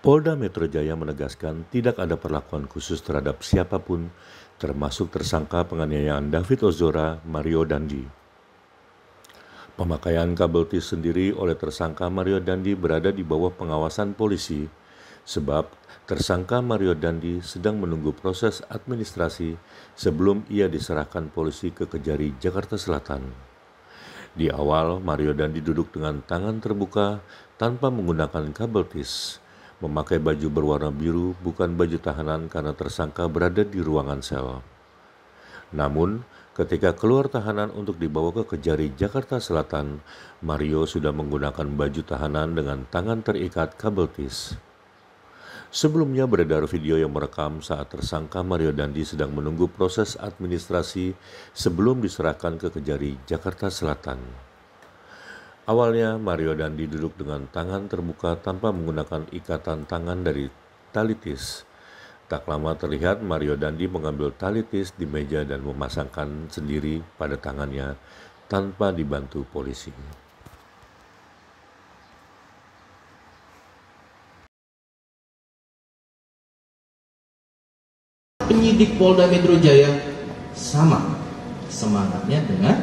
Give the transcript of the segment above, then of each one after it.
Polda Metro Jaya menegaskan tidak ada perlakuan khusus terhadap siapa pun, termasuk tersangka penganiayaan David Ozora Mario Dandi. Pemakaian kabel tis sendiri oleh tersangka Mario Dandi berada di bawah pengawasan polisi, sebab tersangka Mario Dandi sedang menunggu proses administrasi sebelum ia diserahkan polisi ke Kejari, Jakarta Selatan. Di awal, Mario Dandi duduk dengan tangan terbuka tanpa menggunakan kabel tis memakai baju berwarna biru bukan baju tahanan karena tersangka berada di ruangan sel. Namun, ketika keluar tahanan untuk dibawa ke Kejari Jakarta Selatan, Mario sudah menggunakan baju tahanan dengan tangan terikat kabel tis. Sebelumnya beredar video yang merekam saat tersangka Mario Dandi sedang menunggu proses administrasi sebelum diserahkan ke Kejari Jakarta Selatan. Awalnya Mario Dandi duduk dengan tangan terbuka tanpa menggunakan ikatan tangan dari talitis. Tak lama terlihat Mario Dandi mengambil talitis di meja dan memasangkan sendiri pada tangannya tanpa dibantu polisi. Penyidik Polda Metro Jaya sama semangatnya dengan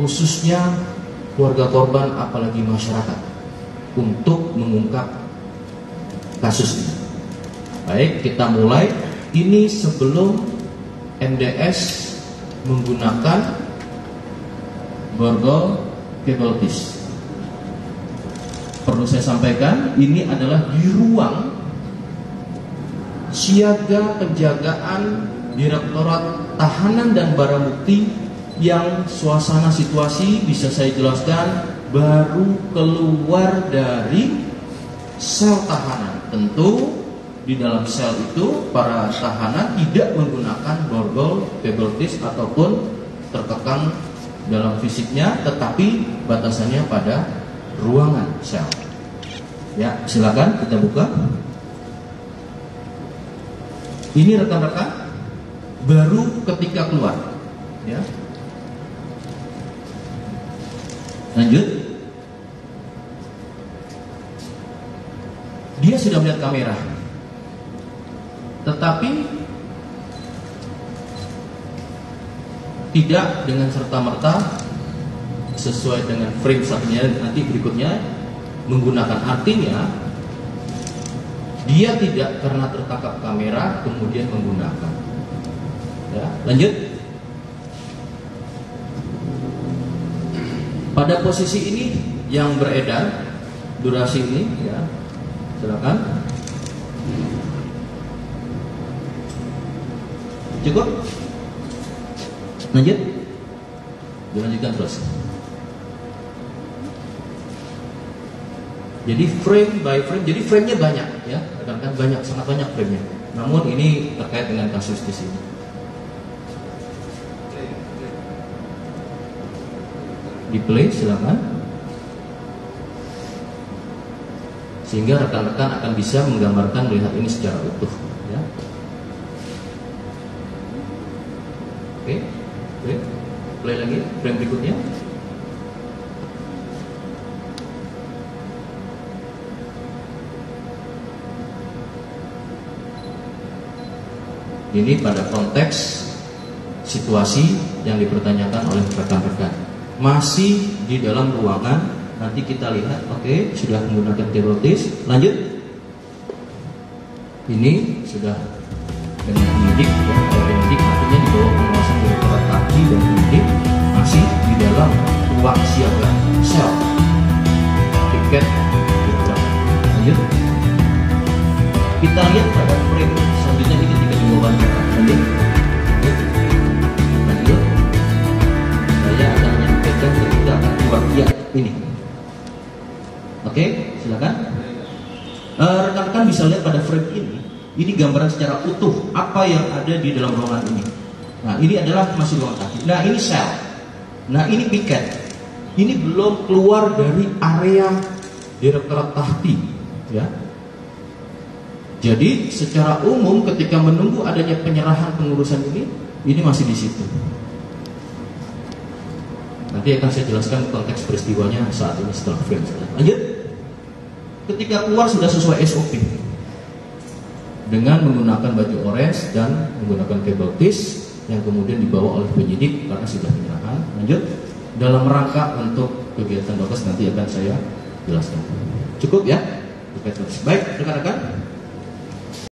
khususnya keluarga korban apalagi masyarakat untuk mengungkap kasus ini. Baik, kita mulai. Ini sebelum MDS menggunakan borgol kebeltis. Perlu saya sampaikan, ini adalah di ruang siaga penjagaan Direktorat Tahanan dan Barang Bukti yang suasana situasi bisa saya jelaskan baru keluar dari sel tahanan. Tentu di dalam sel itu para tahanan tidak menggunakan borgol, pebeltis ataupun terkekang dalam fisiknya, tetapi batasannya pada ruangan sel. Ya, silakan kita buka. Ini rekan-rekan baru ketika keluar, ya Lanjut. Dia sudah melihat kamera. Tetapi tidak dengan serta-merta sesuai dengan frame satunya nanti berikutnya menggunakan artinya dia tidak karena tertangkap kamera kemudian menggunakan ya lanjut Pada posisi ini yang beredar durasi ini ya. Silakan. Cukup? Lanjut? Dilanjutkan terus. Jadi frame by frame, jadi frame-nya banyak ya, rekan-rekan banyak, sangat banyak frame-nya. Namun ini terkait dengan kasus di sini. Di play silakan. Sehingga rekan-rekan akan bisa menggambarkan melihat ini secara utuh ya. Oke play. Play lagi frame berikutnya. Ini pada konteks situasi yang dipertanyakan oleh rekan-rekan masih di dalam ruangan. Nanti kita lihat oke okay, sudah menggunakan teroris lanjut. Ini sudah dengan penyidik ya, penyidik artinya di bawah pengawasan direktorat kaki dan penyidik masih di dalam ruang siaga silakan. Eh, rekan-rekan bisa lihat pada frame ini ini gambaran secara utuh apa yang ada di dalam ruangan ini. Nah ini adalah masih ruang kaki nah ini sel. Nah ini piket. Ini belum keluar dari area direktorat tahti ya. Jadi secara umum ketika menunggu adanya penyerahan pengurusan ini ini masih di situ. Nanti akan saya jelaskan konteks peristiwanya saat ini setelah frame. Lanjut. Ketika keluar sudah sesuai SOP dengan menggunakan baju orange dan menggunakan kabel tis yang kemudian dibawa oleh penyidik karena sudah penyerahan. Lanjut dalam rangka untuk kegiatan dokes nanti akan saya jelaskan. Cukup ya? Baik, rekan-rekan.